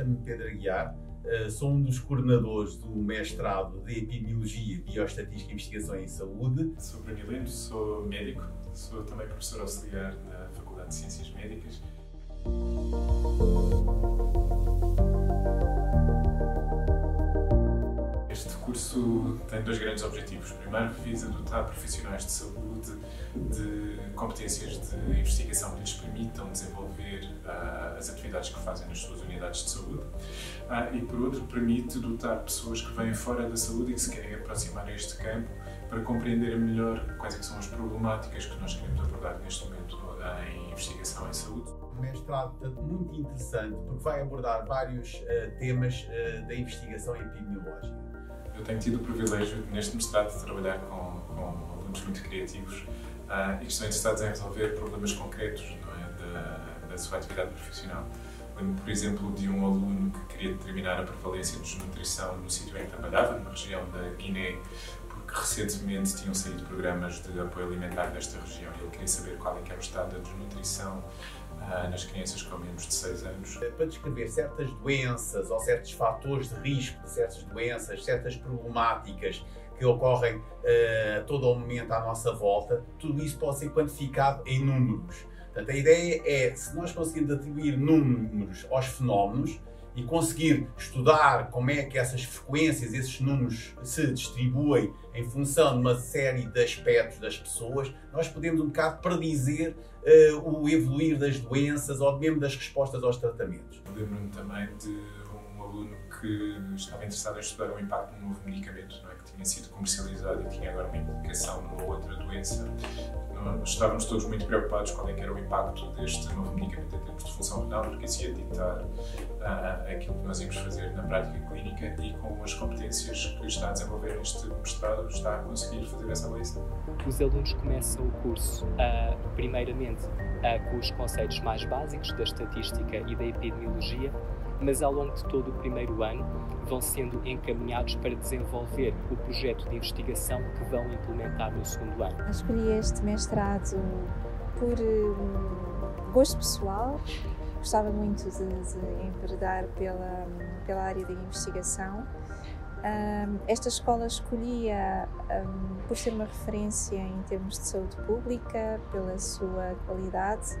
chamo-me Pedro Aguiar, uh, sou um dos coordenadores do mestrado de Epidemiologia, Bioestatística e Investigação em Saúde. Sou Brunilino, sou médico, sou também professor auxiliar na Faculdade de Ciências Médicas. Tem dois grandes objetivos. Primeiro, visa dotar profissionais de saúde de competências de investigação que lhes permitam desenvolver uh, as atividades que fazem nas suas unidades de saúde. Uh, e, por outro, permite dotar pessoas que vêm fora da saúde e que se querem aproximar a este campo para compreender melhor quais é são as problemáticas que nós queremos abordar neste momento uh, em investigação em saúde. Um mestrado muito interessante porque vai abordar vários temas da investigação epidemiológica. Eu tenho tido o privilégio, neste mestrado, de trabalhar com, com alunos muito criativos e que estão interessados em resolver problemas concretos é, da, da, sua atividade profissional. Lembro, por exemplo, de um aluno que queria determinar a prevalência de desnutrição no sítio em que trabalhava, na região da Guiné, porque recentemente tinham saído programas de apoio alimentar nesta região e ele queria saber qual é que era o estado da desnutrição nas crianças com menos de 6 anos. Para descrever certas doenças ou certos fatores de risco de certas doenças, certas problemáticas que ocorrem uh, todo o momento à nossa volta, tudo isso pode ser quantificado em números. Portanto, a ideia é, se nós conseguirmos atribuir números aos fenómenos e conseguir estudar como é que essas frequências, esses números se distribuem em função de uma série de aspectos das pessoas, nós podemos um bocado predizer uh, o evoluir das doenças ou mesmo das respostas aos tratamentos. Lembro-me também de aluno que estava interessado em estudar o impacto de um novo medicamento não é? que tinha sido comercializado e tinha agora uma indicação numa outra doença. Estávamos todos muito preocupados qual é era o impacto deste novo medicamento em termos de função renal, porque isso ia ditar uh, aquilo que nós íamos fazer na prática clínica e com as competências que está a desenvolver neste mestrado está a conseguir fazer essa avaliação. Os alunos começam o curso, uh, primeiramente, uh, com os conceitos mais básicos da estatística e da epidemiologia, mas ao longo de todo o primeiro ano vão sendo encaminhados para desenvolver o projeto de investigação que vão implementar no segundo ano. Escolhi este mestrado por um, gosto pessoal, gostava muito de, de pela, pela área da investigação. Um, esta escola escolhia um, por ser uma referência em termos de saúde pública, pela sua qualidade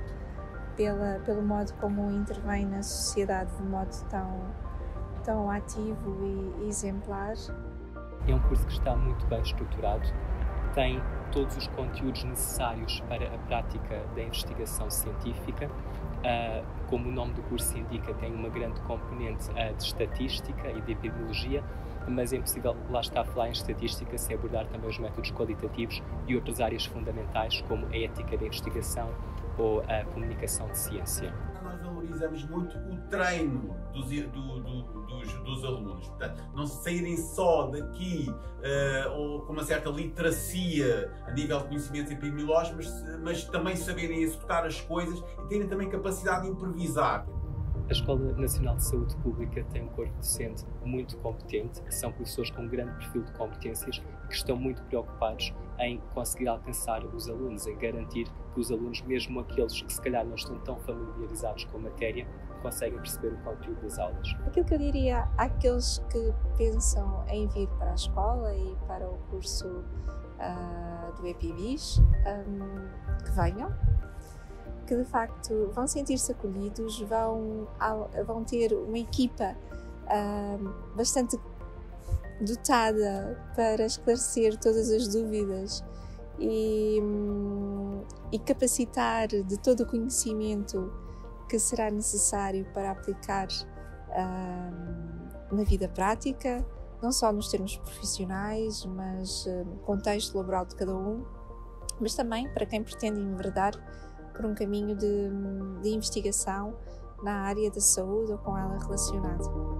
pela, pelo modo como intervém na sociedade de modo tão, tão ativo e, exemplar. É um curso que está muito bem estruturado, tem todos os conteúdos necessários para a prática da investigação científica. Uh, como o nome do curso indica, tem uma grande componente uh, de estatística e de epidemiologia, mas é impossível lá estar a falar em estatística sem abordar também os métodos qualitativos e outras áreas fundamentais, como a ética da investigação, ou a comunicação de ciência. Nós valorizamos muito o treino dos, do, do, dos, dos, alunos, portanto, não saírem só daqui uh, ou com uma certa literacia a nível de conhecimentos epidemiológicos, mas, mas também saberem executar as coisas e terem também capacidade de improvisar. A Escola Nacional de Saúde Pública tem um corpo docente muito competente, que são professores com um grande perfil de competências e que estão muito preocupados em conseguir alcançar os alunos, em garantir que os alunos, mesmo aqueles que se calhar não estão tão familiarizados com a matéria, conseguem perceber o conteúdo das aulas. Aquilo que eu diria àqueles que pensam em vir para a escola e para o curso uh, do EPIBIS, um, que venham, que de facto vão sentir-se acolhidos, vão, vão ter uma equipa uh, bastante dotada para esclarecer todas as dúvidas e, e capacitar de todo o conhecimento que será necessário para aplicar uh, na vida prática, não só nos termos profissionais, mas uh, contexto laboral de cada um, mas também para quem pretende enverdar por um caminho de, de investigação na área da saúde ou com ela relacionado.